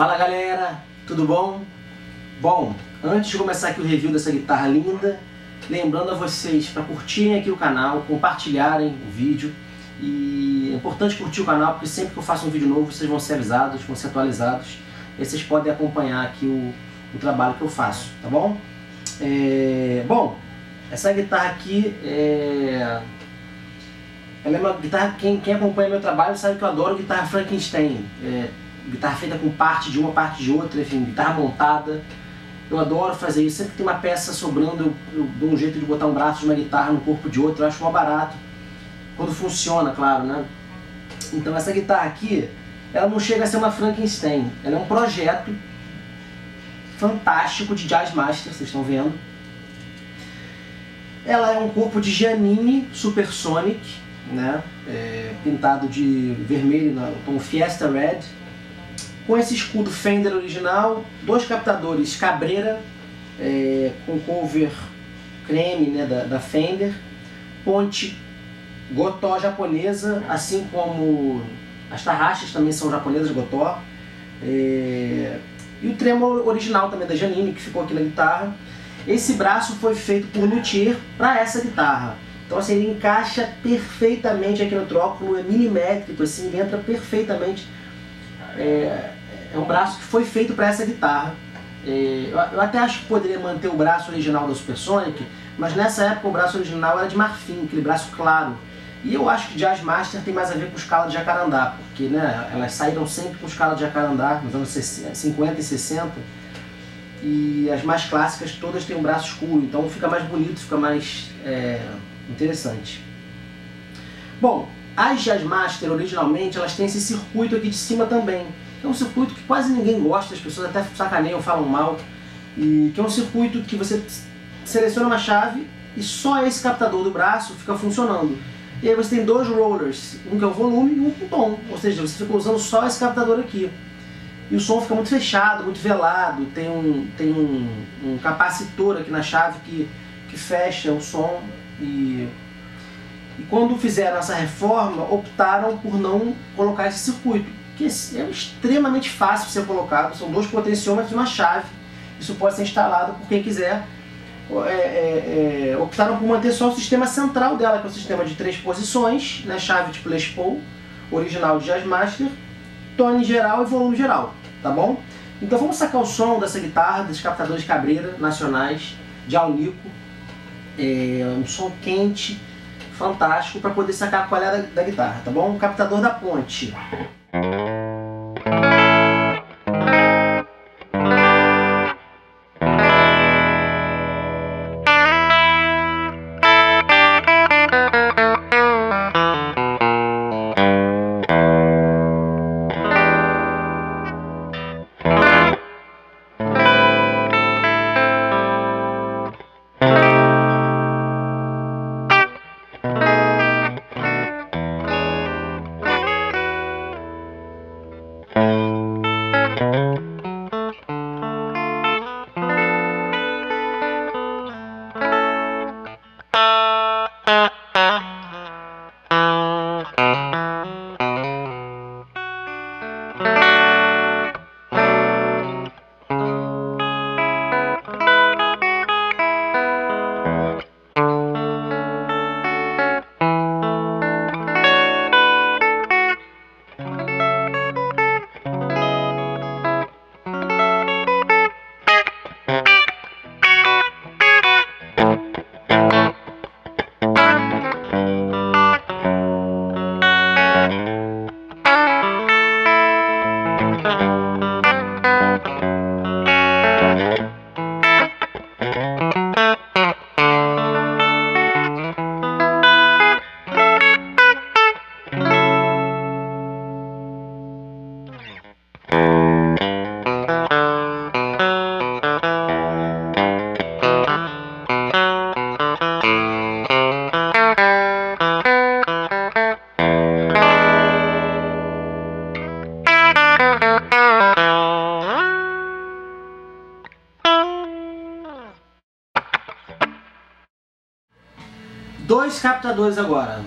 Fala galera, tudo bom? Bom, antes de começar aqui o review dessa guitarra linda, lembrando a vocês para curtirem aqui o canal, compartilharem o vídeo e é importante curtir o canal porque sempre que eu faço um vídeo novo vocês vão ser avisados, vão ser atualizados e vocês podem acompanhar aqui o, o trabalho que eu faço, tá bom? É, bom, essa guitarra aqui é... Ela é uma guitarra, quem, quem acompanha meu trabalho sabe que eu adoro guitarra Frankenstein. É, guitarra feita com parte de uma, parte de outra, enfim, guitarra montada. Eu adoro fazer isso. Sempre que tem uma peça sobrando, eu, eu dou um jeito de botar um braço de uma guitarra no corpo de outra. Eu acho mó barato. Quando funciona, claro, né? Então essa guitarra aqui, ela não chega a ser uma Frankenstein. Ela é um projeto fantástico de Jazz Master, vocês estão vendo. Ela é um corpo de Giannini Supersonic, né? É, pintado de vermelho no tom Fiesta Red, com esse escudo Fender original, dois captadores Cabreira, é, com cover creme né, da, da Fender, ponte Gotó japonesa, assim como as tarraxas também são japonesas Gotó, é, e o tremolo original também da Janine, que ficou aqui na guitarra. Esse braço foi feito por luthier para essa guitarra. Então assim, ele encaixa perfeitamente aqui no tróculo, é milimétrico, assim, ele entra perfeitamente. É, é um braço que foi feito para essa guitarra. É, eu até acho que poderia manter o braço original da Supersonic, mas nessa época o braço original era de marfim, aquele braço claro. E eu acho que Jazz Master tem mais a ver com escala de jacarandá, porque né, elas saíram sempre com escala de jacarandá nos anos 50 e 60. E as mais clássicas todas têm um braço escuro, então fica mais bonito, fica mais é, interessante. Bom, as Jazz Master originalmente elas têm esse circuito aqui de cima também. É um circuito que quase ninguém gosta, as pessoas até sacaneiam, falam mal. E que é um circuito que você seleciona uma chave e só esse captador do braço fica funcionando. E aí você tem dois rollers, um que é o volume e um com tom, ou seja, você fica usando só esse captador aqui. E o som fica muito fechado, muito velado, tem um, tem um, um capacitor aqui na chave que, que fecha o som. E, e quando fizeram essa reforma, optaram por não colocar esse circuito que é extremamente fácil de ser colocado, são dois potenciômetros e uma chave. Isso pode ser instalado por quem quiser. É, é, é, optaram por manter só o sistema central dela, que é o sistema de três posições, né, chave tipo Les Paul, original de Jazz Master, tone geral e volume geral, tá bom? Então vamos sacar o som dessa guitarra, desses captadores de cabreira nacionais, de Alnico, é, um som quente, fantástico, para poder sacar a qualidade da, da guitarra, tá bom? captador da ponte. Captadores agora.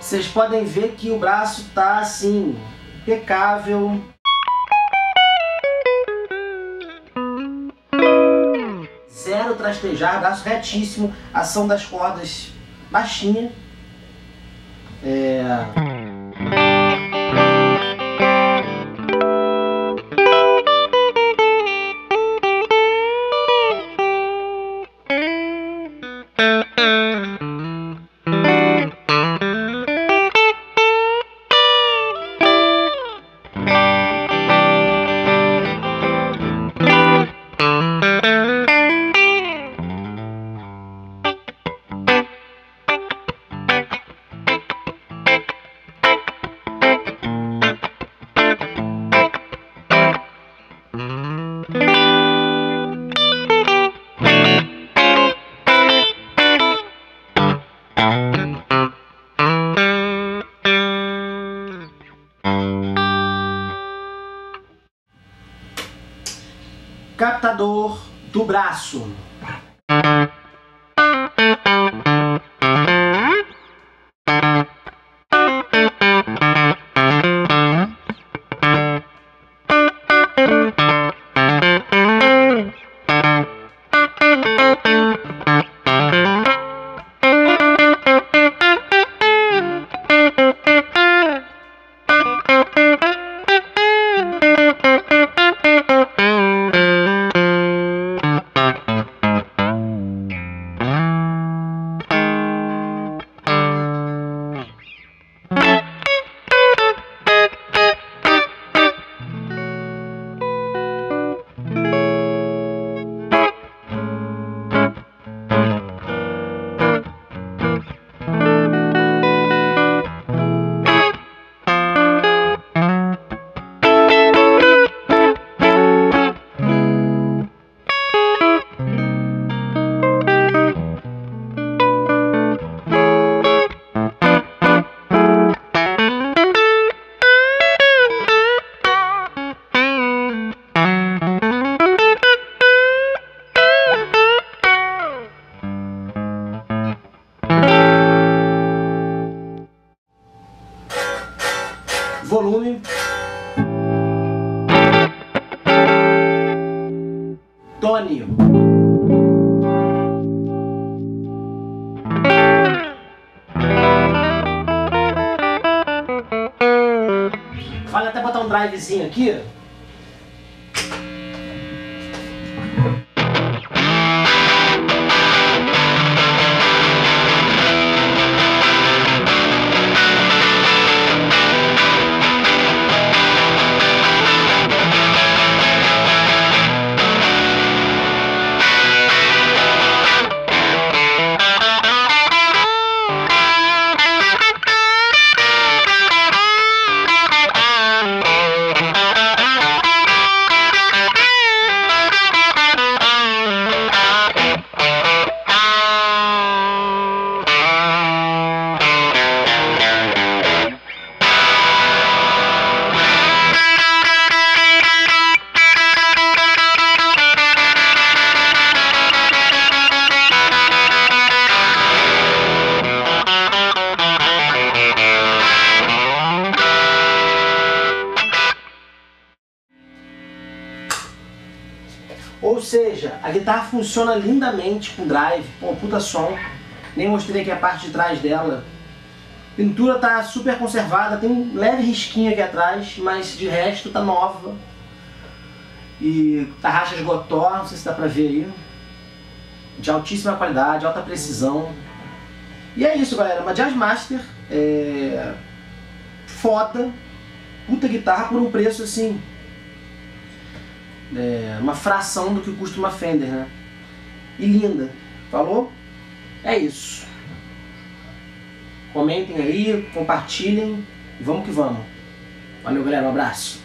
Vocês podem ver que o braço tá assim, impecável. Zero trastejar, braço retíssimo, ação das cordas baixinha. É... captador do braço. Tônio. Vale até botar um drivezinho aqui. A guitarra funciona lindamente com drive, pô, puta som. Nem mostrei aqui a parte de trás dela. A pintura tá super conservada, tem um leve risquinho aqui atrás, mas de resto tá nova. E tarraxa de gotó, não sei se dá pra ver aí. De altíssima qualidade, alta precisão. E é isso, galera. Uma Jazzmaster é... foda, puta guitarra por um preço assim é, uma fração do que custa uma Fender, né? E linda. Falou? É isso. Comentem aí, compartilhem vamos que vamos. Valeu, galera. Um abraço.